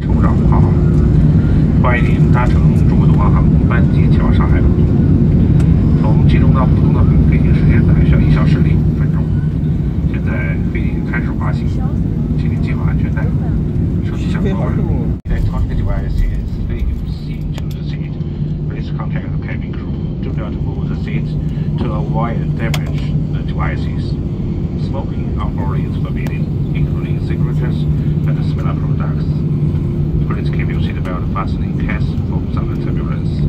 乘务长你好，欢迎您搭乘中国东方航空班机前往上海。从吉隆到浦东的飞行时间大约需要一小时零五分钟。现在飞机开始滑行，请您系好安全带，手机响后。Electronic devices leave seat to the seat. Please contact the cabin crew. Do not move the seat to avoid damage the devices. Smoking on board is forbidden, about the fastening case from Southern turbulence.